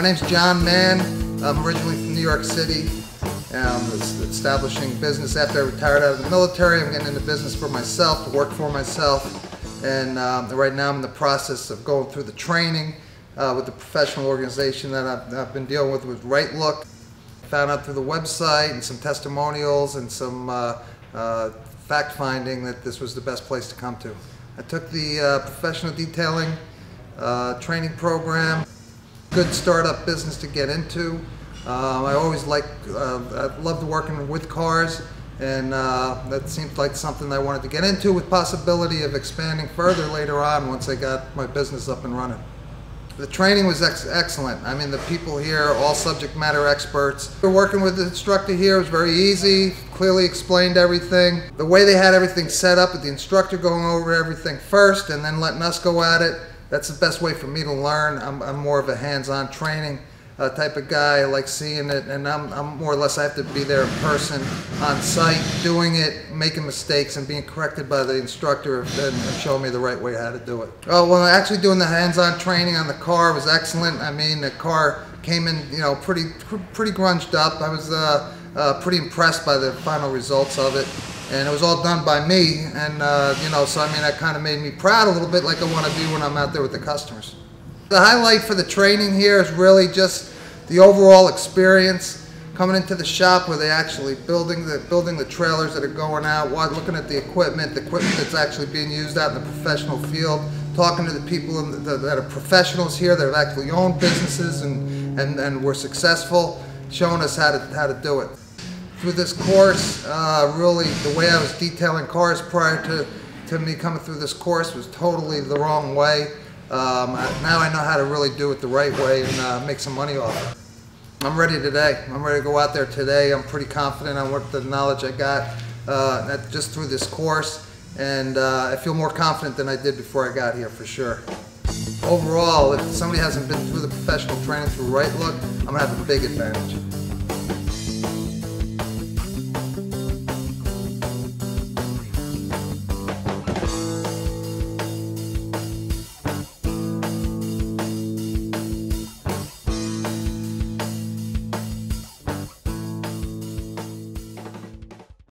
My name's John Mann. I'm originally from New York City. I'm establishing business after I retired out of the military. I'm getting into business for myself, to work for myself. And um, right now I'm in the process of going through the training uh, with the professional organization that I've, I've, been dealing with with Rightlook. Found out through the website and some testimonials and some uh, uh, fact finding that this was the best place to come to. I took the uh, professional detailing uh, training program good startup business to get into. Um, I always like, uh, I loved working with cars, and uh, that seemed like something I wanted to get into with possibility of expanding further later on once I got my business up and running. The training was ex excellent. I mean, the people here, all subject matter experts. Working with the instructor here was very easy, clearly explained everything. The way they had everything set up with the instructor going over everything first and then letting us go at it, that's the best way for me to learn. I'm, I'm more of a hands-on training uh, type of guy. I like seeing it, and I'm, I'm, more or less I have to be there in person, on site, doing it, making mistakes, and being corrected by the instructor and showing me the right way how to do it. Oh well, actually doing the hands-on training on the car was excellent. I mean, the car came in, you know, pretty pretty grunged up. I was uh, uh, pretty impressed by the final results of it and it was all done by me. And uh, you know, so I mean, that kind of made me proud a little bit, like I want to be when I'm out there with the customers. The highlight for the training here is really just the overall experience coming into the shop where they actually building the building the trailers that are going out, looking at the equipment, the equipment that's actually being used out in the professional field, talking to the people the, that are professionals here that have actually owned businesses and, and, and were successful, showing us how to, how to do it through this course. Uh, really, the way I was detailing cars prior to, to me coming through this course was totally the wrong way. Um, now I know how to really do it the right way and uh, make some money off it. I'm ready today. I'm ready to go out there today. I'm pretty confident on what the knowledge I got uh, just through this course. And uh, I feel more confident than I did before I got here for sure. Overall, if somebody hasn't been through the professional training through Rightlook, I'm to have a big advantage.